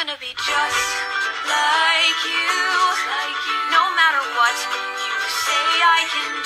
gonna be just like you. No matter what you say I can.